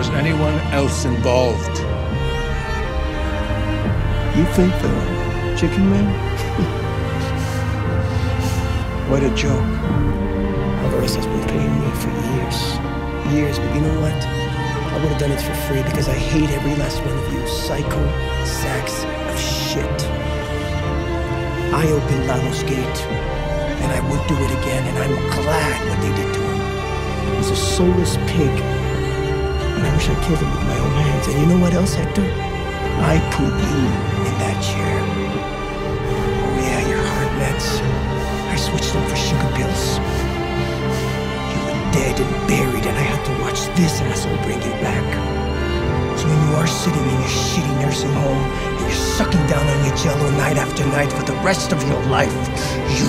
was anyone else involved. You think the chicken man? what a joke. Alvarez has been paying me for years. Years, but you know what? I would have done it for free because I hate every last one of you psycho sacks of shit. I opened Lalo's gate, and I would do it again, and I'm glad what they did to him. He's a soulless pig, wish I killed him with my own hands. And you know what else, Hector? I put you in that chair. Oh yeah, your heart meds. I switched them for sugar pills. You were dead and buried, and I had to watch this asshole bring you back. So when you are sitting in your shitty nursing home and you're sucking down on your jello night after night for the rest of your life, you